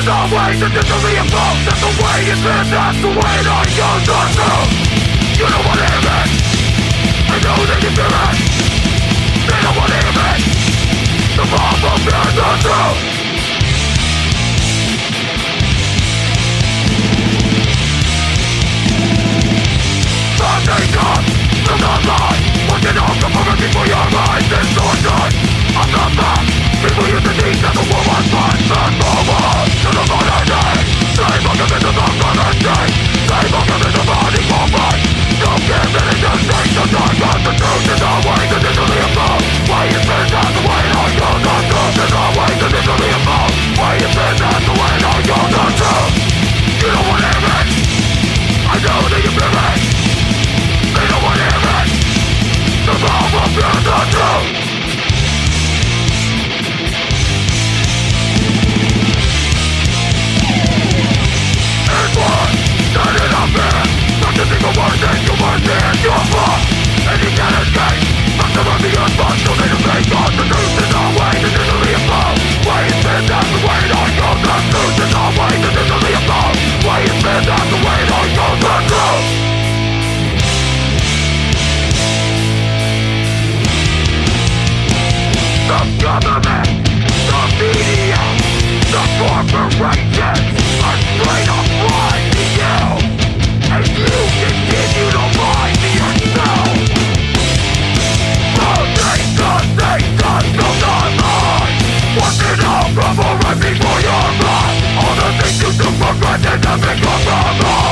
is always initially involved That's the way it's been, that's the way it all goes on through You don't wanna hear it I know that you feel it. They wanna hear it The bomb of fear is the truth The dark of the truth is always government, the media, the corporations are to you. And you continue to all right before your mind? All the things you took for granted have become wrong.